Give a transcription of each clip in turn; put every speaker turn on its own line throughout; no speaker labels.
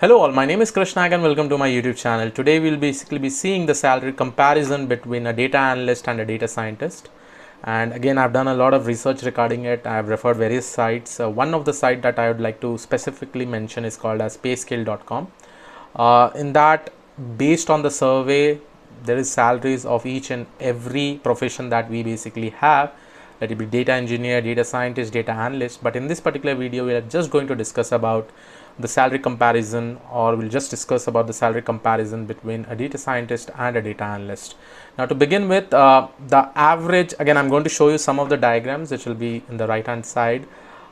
Hello all, my name is Krish Naik and welcome to my YouTube channel. Today we'll basically be seeing the salary comparison between a data analyst and a data scientist. And again, I've done a lot of research regarding it. I've referred various sites. Uh, one of the site that I would like to specifically mention is called as payscale.com. Uh, in that, based on the survey, there is salaries of each and every profession that we basically have let it be data engineer data scientist data analyst but in this particular video we are just going to discuss about the salary comparison or we'll just discuss about the salary comparison between a data scientist and a data analyst. Now to begin with uh, the average again i'm going to show you some of the diagrams which will be in the right hand side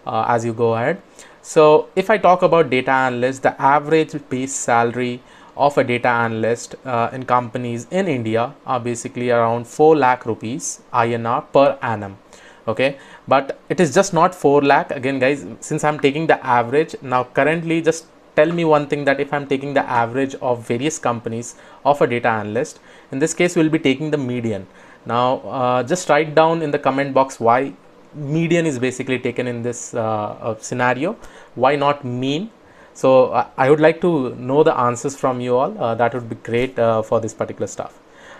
uh, as you go ahead. So if i talk about data analyst the average base salary of a data analyst uh, in companies in India are basically around 4 lakh rupees INR per annum okay? But it is just not 4 lakh. Again guys since I'm taking the average now currently just tell me one thing that if I'm taking the average of various companies of a data analyst in this case we'll be taking the median. Now uh, just write down in the comment box why median is basically taken in this uh, uh scenario. Why not mean? So uh, I would like to know the answers from you all. Uh, that would be great for this particular stuff.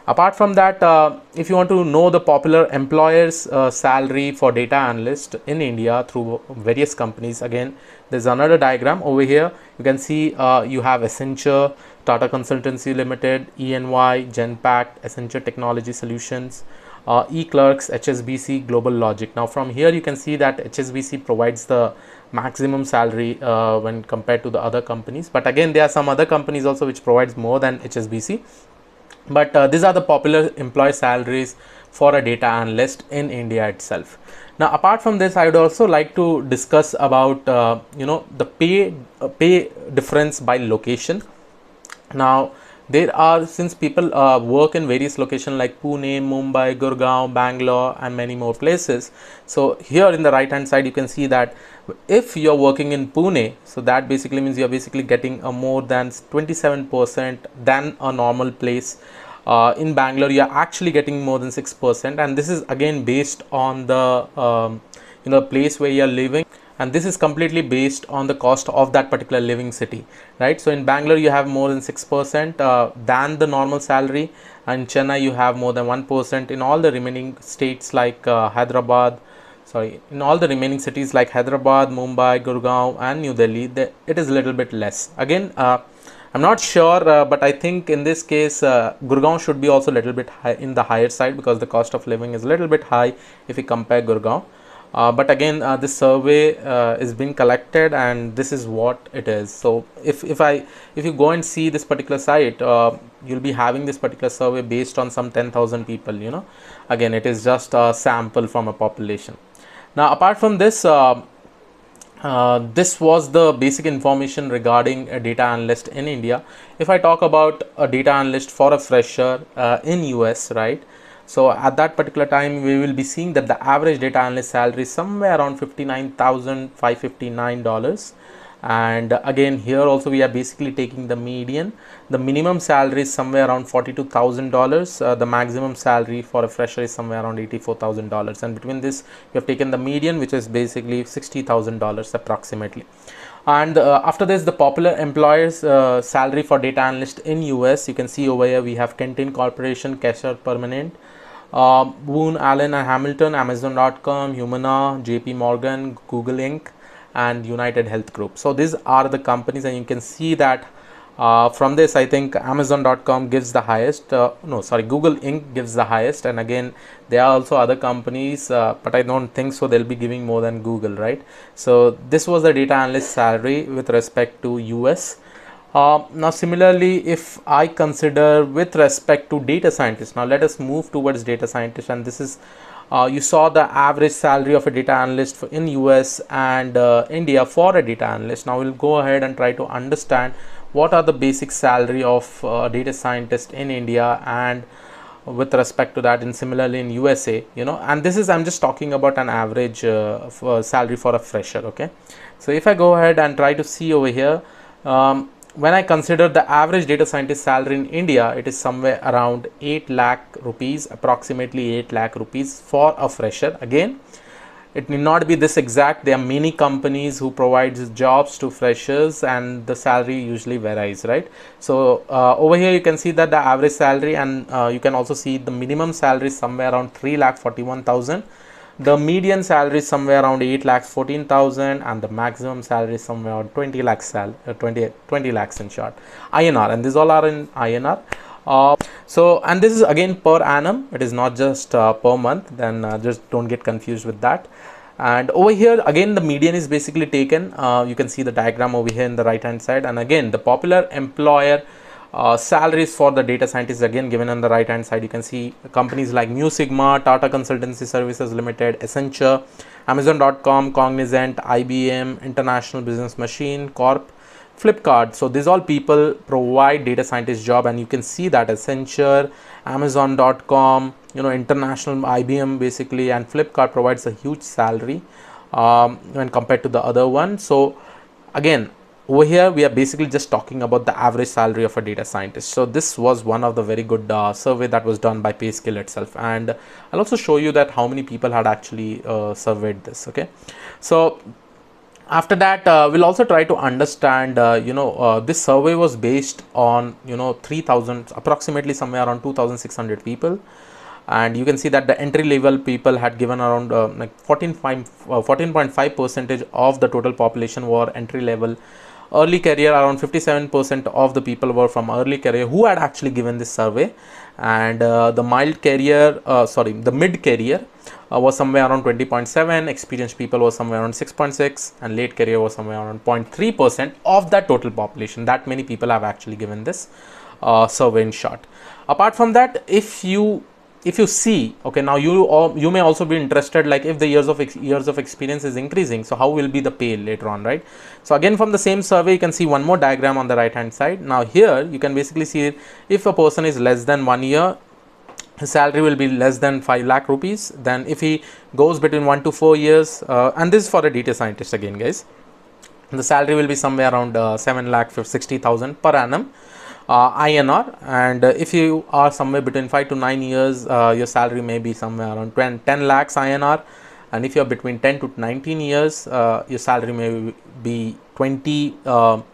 Apart from that, uh, if you want to know the popular employers uh, salary for data analyst in India through various companies, again, there's another diagram over here. You can see uh, you have Accenture, Tata Consultancy Limited, ENY, Genpact, Accenture Technology Solutions, uh, eClerx, HSBC, Global Logic. Now from here you can see that HSBC provides the maximum salary uh, when compared to the other companies. But again, there are some other companies also which provides more than HSBC. But uh, these are the popular employee salaries for a data analyst in India itself. Now, apart from this, I would also like to discuss about uh, you know the pay uh, pay difference by location. Now, there are since people uh, work in various locations like pune mumbai gurgaon bangalore and many more places so here in the right hand side you can see that if you're working in pune so that basically means you're basically getting a more than 27 percent than a normal place uh, in bangalore you're actually getting more than 6 percent. And this is again based on the um, you know place where you're living. And this is completely based on the cost of that particular living city right? So in bangalore you have more than 6% uh, than the normal salary. And chennai you have more than 1% in all the remaining states like uh, hyderabad sorry in all the remaining cities like hyderabad mumbai gurgaon and new delhi it is a little bit less. Again uh, i'm not sure uh, but i think in this case uh, gurgaon should be also a little bit high in the higher side because the cost of living is a little bit high if we compare gurgaon. Uh, but again uh, this survey uh, is being collected and this is what it is. So if, if I if you go and see this particular site uh, you'll be having this particular survey based on some 10,000 people you know. Again it is just a sample from a population. Now apart from this uh, uh, this was the basic information regarding a data analyst in India. If I talk about a data analyst for a fresher in US, right? So at that particular time, we will be seeing that the average data analyst salary is somewhere around $59,559. And again, here also we are basically taking the median. The minimum salary is somewhere around $42,000. Uh, the maximum salary for a fresher is somewhere around $84,000. And between this, we have taken the median, which is basically $60,000 approximately and uh, after this the popular employers uh, salary for data analyst in us you can see over here we have Centene corporation Kaiser Permanente uh, Booz Allen and Hamilton, Amazon.com, Humana, JP Morgan, Google Inc. and United Health Group. So these are the companies and you can see that uh, from this I think Amazon.com gives the highest, uh, no sorry Google Inc. gives the highest and again there are also other companies uh, but I don't think so they'll be giving more than Google right. So this was the data analyst salary with respect to US uh, now similarly if I consider with respect to data scientists now let us move towards data scientists and this is uh, you saw the average salary of a data analyst in US and uh, India for a data analyst. Now we'll go ahead and try to understand what are the basic salary of uh, data scientist in India and with respect to that and similarly in USA you know. And this is I'm just talking about an average uh, for salary for a fresher okay? So if I go ahead and try to see over here um, when I consider the average data scientist salary in India, it is somewhere around 8 lakh rupees, approximately 8 lakh rupees for a fresher. Again, it need not be this exact. There are many companies who provides jobs to freshers and the salary usually varies right? So uh, over here you can see that the average salary and uh, you can also see the minimum salary somewhere around 3 lakh 41000 the median salary is somewhere around 8 lakhs 14000 and the maximum salary is somewhere around 20 lakhs sal uh, 20 20 lakhs in short. Inr and these all are in inr uh, so and this is again per annum. It is not just uh, per month. Then uh, just don't get confused with that. And over here again the median is basically taken. Uh, you can see the diagram over here in the right hand side. And again the popular employer uh, salaries for the data scientists again given on the right hand side you can see companies like mu sigma tata consultancy services limited accenture amazon.com cognizant ibm international business machine corp Flipkart. So these all people provide data scientist job and you can see that Accenture, Amazon.com, you know, international IBM basically and Flipkart provides a huge salary um, when compared to the other one. So again, over here we are basically just talking about the average salary of a data scientist. So this was one of the very good uh, survey that was done by payscale itself. And i'll also show you that how many people had actually uh, surveyed this okay? So after that uh, we'll also try to understand uh, you know uh, this survey was based on you know 3000 approximately somewhere around 2600 people. And you can see that the entry level people had given around uh, like 14.5 uh, percentage of the total population were entry level early career around 57% of the people were from early career who had actually given this survey. And uh, the mild career sorry the mid career uh, was somewhere around 20.7 experienced people was somewhere around 6.6 and late career was somewhere around 0.3 percent of that total population. That many people have actually given this uh, survey in short. Apart from that if you if you see okay now you you may also be interested like if the years of years of experience is increasing so how will be the pay later on right? So again from the same survey you can see one more diagram on the right hand side. Now here you can basically see if a person is less than one year his salary will be less than 5 lakh rupees then if he goes between 1 to 4 years uh, and this is for a data scientist again guys. The salary will be somewhere around uh, 7 lakh 60000 per annum INR and uh, if you are somewhere between 5 to 9 years uh, your salary may be somewhere around 10, 10 lakhs INR and if you are between 10 to 19 years uh, your salary may be 20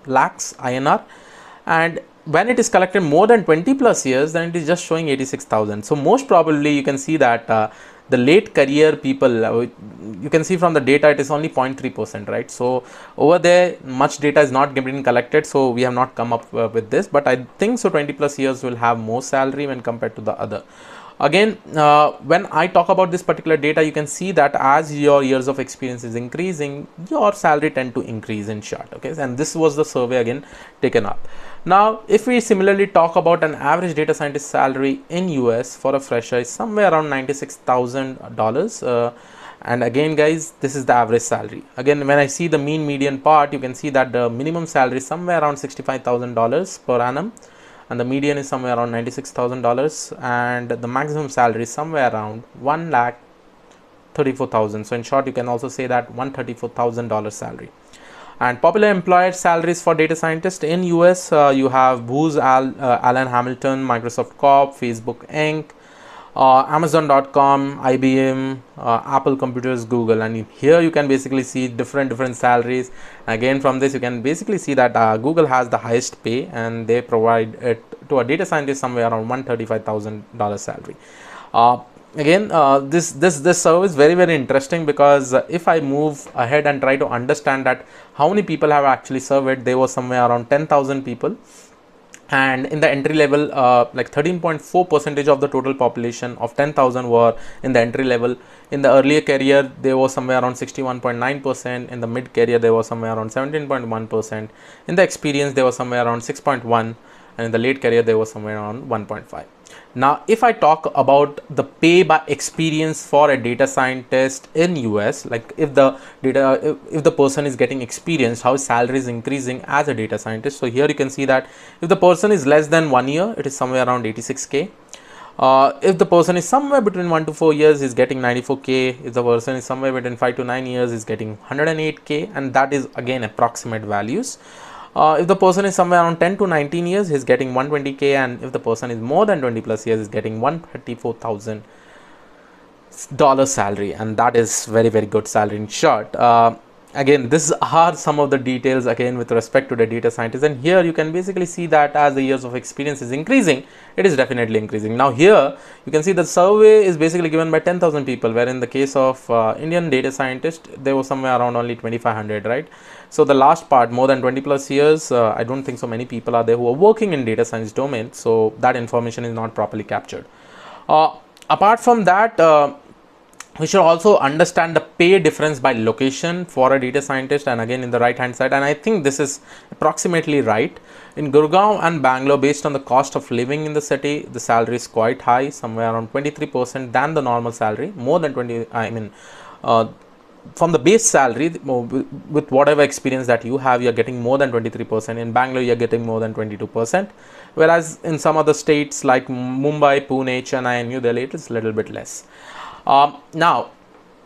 lakhs INR and when it is collected more than 20 plus years then it is just showing 86000 so most probably you can see that uh, the late career people uh, you can see from the data it is only 0.3 percent right? So over there much data is not getting collected so we have not come up uh, with this but i think so 20 plus years will have more salary when compared to the other. Again uh, when i talk about this particular data you can see that as your years of experience is increasing your salary tend to increase in short okay? And this was the survey again taken up. Now if we similarly talk about an average data scientist salary in us for a fresher is somewhere around 96000 dollars uh, and again guys this is the average salary. Again when i see the mean median part you can see that the minimum salary is somewhere around $65000 per annum. And the median is somewhere around $96,000 and the maximum salary is somewhere around 1 lakh 34,000 so in short you can also say that $134,000 salary. And popular employer salaries for data scientists in US uh, you have Booz Al, uh, Allen Hamilton Microsoft Corp Facebook Inc uh, amazon.com ibm uh, apple computers google. And here you can basically see different different salaries. Again from this you can basically see that uh, google has the highest pay and they provide it to a data scientist somewhere around $135000 salary. Uh, again uh, this this this service very very interesting because uh, if i move ahead and try to understand that how many people have actually surveyed there was somewhere around 10000 people and in the entry level uh, like 13.4 percentage of the total population of 10000 were in the entry level. In the earlier career there was somewhere around 61.9 percent. In the mid career there was somewhere around 17.1 percent. In the experience there was somewhere around 6.1 and in the late career there was somewhere around 1.5 now if i talk about the pay by experience for a data scientist in us like if the data if, if the person is getting experience how salary is increasing as a data scientist. So here you can see that if the person is less than one year it is somewhere around 86k uh, if the person is somewhere between 1 to 4 years is getting 94k if the person is somewhere between 5 to 9 years is getting 108k and that is again approximate values uh, if the person is somewhere around 10 to 19 years he's getting 120k and if the person is more than 20 plus years is getting 134000 dollar salary and that is very very good salary in short. Uh, again this are some of the details again with respect to the data scientist and here you can basically see that as the years of experience is increasing it is definitely increasing. Now here you can see the survey is basically given by 10000 people where in the case of uh, indian data scientist there was somewhere around only 2500 right? So the last part more than 20 plus years uh, i don't think so many people are there who are working in data science domain so that information is not properly captured. Uh, apart from that uh, we should also understand the pay difference by location for a data scientist and again in the right hand side. And i think this is approximately right. In gurgaon and bangalore based on the cost of living in the city the salary is quite high somewhere around 23% than the normal salary more than 20 i mean uh, from the base salary with whatever experience that you have you're getting more than 23% in bangalore you're getting more than 22% whereas in some other states like mumbai pune chennai and new delhi it is a little bit less um, now,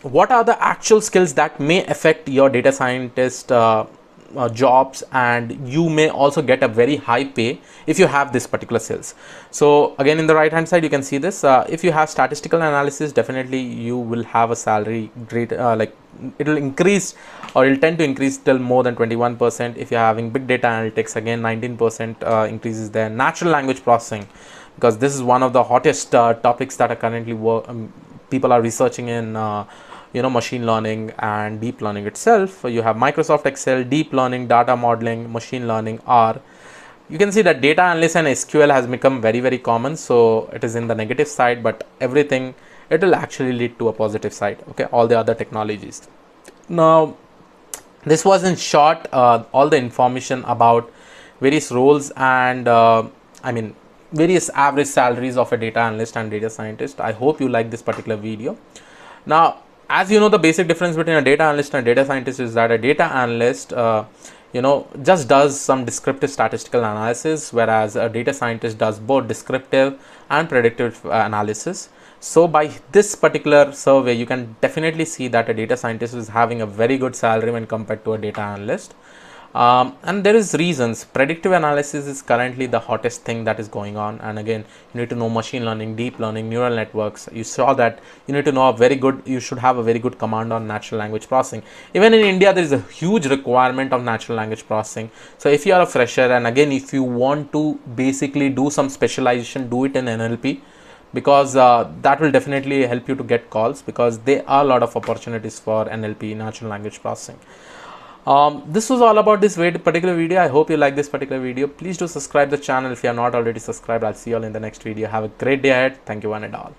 what are the actual skills that may affect your data scientist uh, uh, jobs? And you may also get a very high pay if you have this particular skills. So again in the right hand side you can see this. Uh, if you have statistical analysis definitely you will have a salary great uh, like it will increase or it'll tend to increase till more than 21 percent. If you're having big data analytics again 19 percent uh, increases there natural language processing. Because this is one of the hottest uh, topics that are currently um, people are researching in uh, you know machine learning and deep learning itself. You have microsoft excel deep learning data modeling machine learning r. You can see that data analysis and sql has become very very common. So it is in the negative side but everything it will actually lead to a positive side okay? All the other technologies. Now this was in short uh, all the information about various roles and uh, i mean various average salaries of a data analyst and data scientist. I hope you like this particular video. Now as you know the basic difference between a data analyst and a data scientist is that a data analyst uh, you know just does some descriptive statistical analysis whereas a data scientist does both descriptive and predictive uh, analysis. So by this particular survey you can definitely see that a data scientist is having a very good salary when compared to a data analyst um, and there is reasons. Predictive analysis is currently the hottest thing that is going on. And again you need to know machine learning deep learning neural networks. You saw that you need to know a very good you should have a very good command on natural language processing. Even in india there is a huge requirement of natural language processing. So if you are a fresher and again if you want to basically do some specialization do it in nlp because uh, that will definitely help you to get calls because there are a lot of opportunities for nlp natural language processing um, this was all about this particular video. I hope you like this particular video. Please do subscribe the channel. If you are not already subscribed i'll see you all in the next video. Have a great day ahead. Thank you one and all